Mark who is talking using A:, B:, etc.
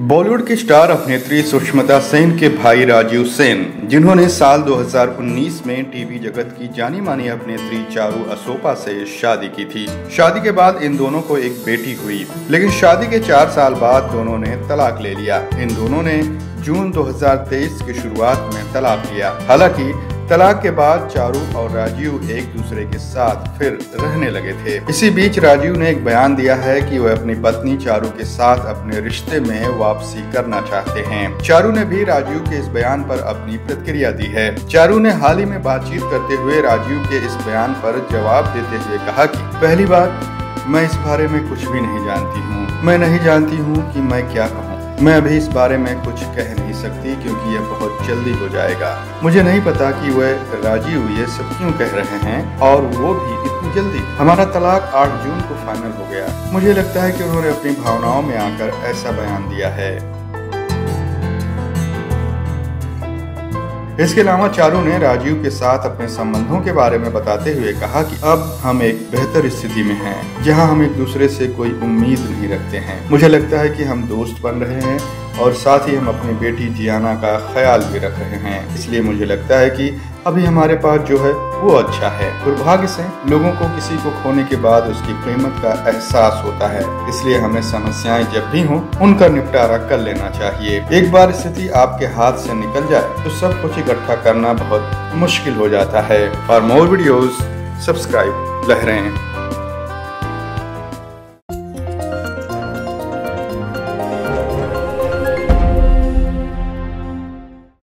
A: बॉलीवुड की स्टार अभिनेत्री सुष्मिता सेन के भाई राजीव सेन, जिन्होंने साल 2019 में टीवी जगत की जानी मानी अभिनेत्री चारू असोपा से शादी की थी। शादी के बाद इन दोनों को एक बेटी हुई, लेकिन शादी के चार साल बाद दोनों ने तलाक ले लिया। इन दोनों ने जून 2023 की शुरुआत में तलाक लिया। हालाँकि तलाक के बाद चारू और राजीव एक दूसरे के साथ फिर रहने लगे थे। इसी बीच राजीव ने एक बयान दिया है कि वह अपनी पत्नी चारू के साथ अपने रिश्ते में वापसी करना चाहते हैं। चारू ने भी राजीव के इस बयान पर अपनी प्रतिक्रिया दी है। चारू ने हाल ही में बातचीत करते हुए राजीव के इस बयान पर जवाब देते हुए कहा कि, पहली बात, मैं इस बारे में कुछ भी नहीं जानती हूँ। मैं नहीं जानती हूँ कि मैं क्या कहूँ। मैं अभी इस बारे में कुछ कह नहीं सकती क्योंकि यह बहुत जल्दी हो जाएगा। मुझे नहीं पता कि वह राज़ी हुई सब क्यों कह रहे हैं, और वो भी इतनी जल्दी। हमारा तलाक 8 जून को फाइनल हो गया। मुझे लगता है कि उन्होंने अपनी भावनाओं में आकर ऐसा बयान दिया है। इसके अलावा चारू ने राजीव के साथ अपने संबंधों के बारे में बताते हुए कहा कि अब हम एक बेहतर स्थिति में हैं, जहाँ हम एक दूसरे से कोई उम्मीद नहीं रखते हैं। मुझे लगता है कि हम दोस्त बन रहे हैं और साथ ही हम अपनी बेटी जियाना का ख्याल भी रख रहे हैं। इसलिए मुझे लगता है कि अभी हमारे पास जो है, वो अच्छा है। दुर्भाग्य से लोगों को किसी को खोने के बाद उसकी कीमत का एहसास होता है। इसलिए हमें समस्याएँ जब भी हों, उनका निपटारा कर लेना चाहिए। एक बार स्थिति आपके हाथ से निकल जाए तो सब कुछ इकट्ठा करना बहुत मुश्किल हो जाता है। फॉर मोर वीडियोज़ सब्सक्राइब लहरें।